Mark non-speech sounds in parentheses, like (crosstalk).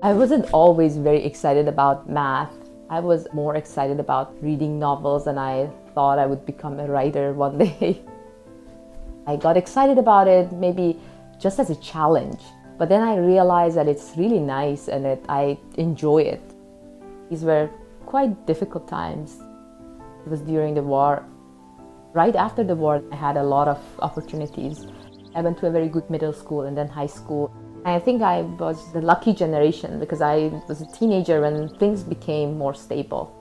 I wasn't always very excited about math. I was more excited about reading novels and I thought I would become a writer (laughs) one day. I got excited about it maybe just as a challenge, but then I realized that it's really nice and that I enjoy it. These were quite difficult times. It was during the war. Right after the war, I had a lot of opportunities. I went to a very good middle school and then high school. I think I was the lucky generation because I was a teenager when things became more stable.